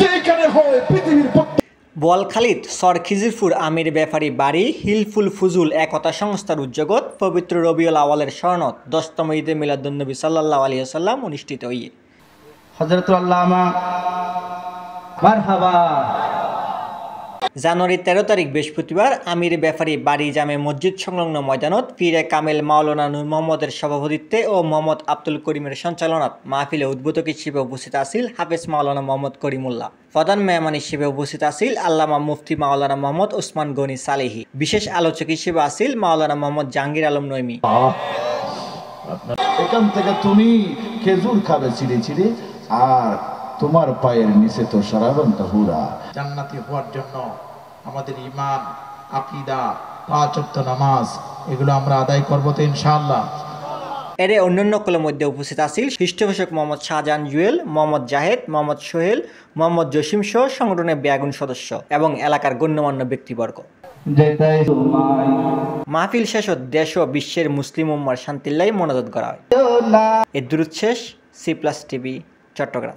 যেখানে খালিদ পৃথিবীর প্রত্যেক বোয়ালখালীত সর খিজিরপুর আমির ব্যাপারী বাড়ি হিলফুল ফুজুল একতা সংস্থার উদ্যোগত পবিত্র রবিউল আওয়ালের স্বর্ণত দশতম ঈদে মিলাদুন্নবী সাল্লাহ আলী আসাল্লাম অনুষ্ঠিত হইয়ে হজরতুল্লাহ আল্লামা মারহাবা। জানুয়ারি তেরো তারিখ বৃহস্পতিবার আমির ব্যাপারী বাড়ি জামে মসজিদ সংলগ্ন ময়দানত পীরে কামেল মাওলানা নূর মোহাম্মদের সভাপতিত্বে ও মোহাম্মদ আব্দুল করিমের সঞ্চালনাত মাহফিলে উদ্বোধক হিসেবে উপস্থিত আছিল হাফেজ মাওলানা মোহাম্মদ করিমুল্লাহ প্রধান মেহমান হিসেবে উপস্থিত আছিল আল্লামা মুফতি মাওলানা মোহাম্মদ ওসমান গনি সালেহি বিশেষ আলোচক হিসেবে আছিল মাওলানা মোহাম্মদ জাহাঙ্গীর আলম নৈমি। এখান থেকে তুমি খেজুর খাবে ছিঁড়ে ছিঁড়ে আর তোমার পায়ের নিচে তো সারাবন্ত হুরা জান্নাতি হওয়ার জন্য আমাদের ইমান আকিদা পাঁচ ওয়াক্ত নামাজ এগুলো আমরা আদায় করব তো ইনশাআল্লাহ। এর অন্যান্য কলের মধ্যে উপস্থিত আছিল পৃষ্ঠপোষক মোহাম্মদ শাহজাহান জুয়েল মোহাম্মদ জাহেদ মোহাম্মদ সোহেল মোহাম্মদ জসিম সহ সংগঠনের ব্যাগুন সদস্য এবং এলাকার গণ্যমান্য ব্যক্তিবর্গ। মাহফিল শেষত দেশ ও বিশ্বের মুসলিম উম্মার শান্তিল্লাই মনোযোগ করা হয়। না। এ শেষ সি প্লাস টিভি চট্টগ্রাম।